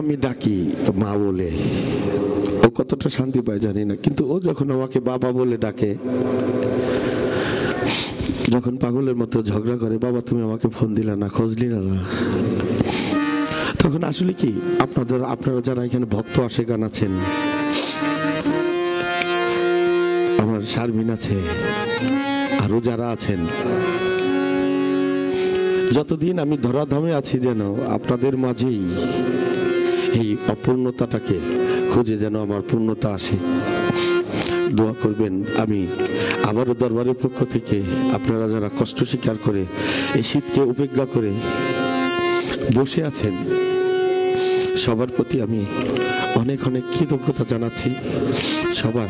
আমি ডাকি মা বলে। ও কতটা শান্তি পায় জানি না, কিন্তু ও যখন আমাকে বাবা বলে ডাকে, যখন পাগলের মতো ঝগড়া করে, বাবা, তুমি আমাকে ফোন দিলা না, খোঁজ নিলা না। তখন আসলে কি, আপনাদের, আপনারা যারা এখানে ভক্ত আসে আশেগান আছেন, আমার শারমিন আছে আরও যারা আছেন, যতদিন আমি ধরাধামে আছি যেন, আপনাদের মাঝেই এই অপূর্ণতাটাকে খুঁজে যেন আমার পূর্ণতা আসে। দোয়া করবেন আমি আবারও দরবারের পক্ষ থেকে আপনারা যারা কষ্ট স্বীকার করে এই শীতকে উপেক্ষা করে বসে আছেন, সবার প্রতি আমি অনেক অনেক কৃতজ্ঞতা জানাচ্ছি। সবার